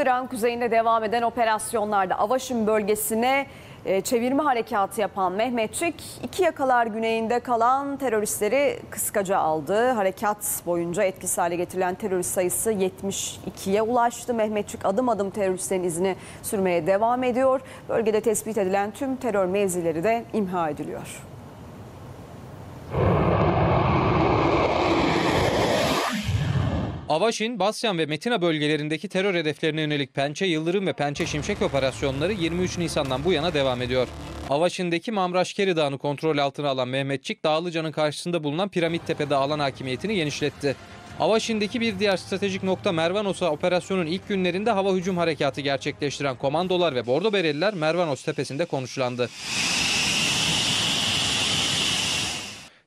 İran kuzeyinde devam eden operasyonlarda Avaşin bölgesine e, çevirme harekatı yapan Mehmetçik iki yakalar güneyinde kalan teröristleri kıskaca aldı. Harekat boyunca etkisiz hale getirilen terörist sayısı 72'ye ulaştı. Mehmetçik adım adım teröristlerin izini sürmeye devam ediyor. Bölgede tespit edilen tüm terör mevzileri de imha ediliyor. Avaşin, Basyan ve Metina bölgelerindeki terör hedeflerine yönelik Pençe Yıldırım ve Pençe Şimşek operasyonları 23 Nisan'dan bu yana devam ediyor. Avaşin'deki Mamraşkeri Dağı'nı kontrol altına alan Mehmetçik, Dağlıca'nın karşısında bulunan Piramit Tepe'de alan hakimiyetini genişletti. Avaşin'deki bir diğer stratejik nokta Mervanos'a operasyonun ilk günlerinde hava hücum harekatı gerçekleştiren komandolar ve Bordo Bereliler Mervanos tepesinde konuşlandı.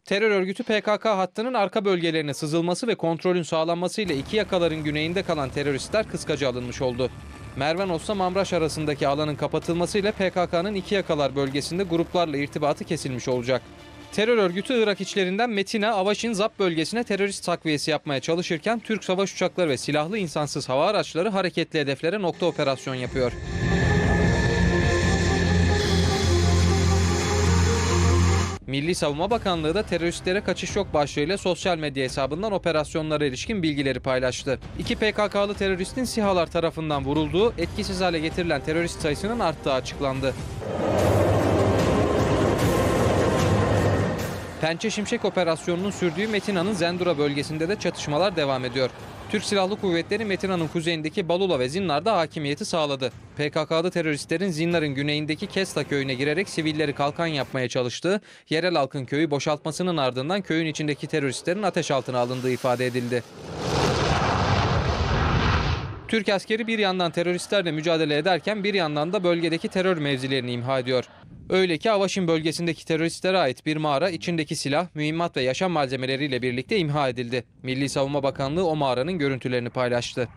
Terör örgütü PKK hattının arka bölgelerine sızılması ve kontrolün sağlanmasıyla iki yakaların güneyinde kalan teröristler kıskaca alınmış oldu. Mervanos'la Mamraş arasındaki alanın kapatılmasıyla PKK'nın iki yakalar bölgesinde gruplarla irtibatı kesilmiş olacak. Terör örgütü Irak içlerinden Metina, Avaşin, Zap bölgesine terörist takviyesi yapmaya çalışırken Türk savaş uçakları ve silahlı insansız hava araçları hareketli hedeflere nokta operasyon yapıyor. Milli Savunma Bakanlığı da teröristlere kaçış yok başlığıyla sosyal medya hesabından operasyonlara ilişkin bilgileri paylaştı. İki PKK'lı teröristin SİHA'lar tarafından vurulduğu, etkisiz hale getirilen terörist sayısının arttığı açıklandı. Pençe Şimşek operasyonunun sürdüğü Metina'nın Zendura bölgesinde de çatışmalar devam ediyor. Türk Silahlı Kuvvetleri Metina'nın kuzeyindeki Balula ve Zinnar'da hakimiyeti sağladı. PKK'lı teröristlerin Zinnar'ın güneyindeki Kesta köyüne girerek sivilleri kalkan yapmaya çalıştığı, yerel halkın köyü boşaltmasının ardından köyün içindeki teröristlerin ateş altına alındığı ifade edildi. Türk askeri bir yandan teröristlerle mücadele ederken bir yandan da bölgedeki terör mevzilerini imha ediyor. Öyle ki Avaşin bölgesindeki teröristlere ait bir mağara içindeki silah, mühimmat ve yaşam malzemeleriyle birlikte imha edildi. Milli Savunma Bakanlığı o mağaranın görüntülerini paylaştı.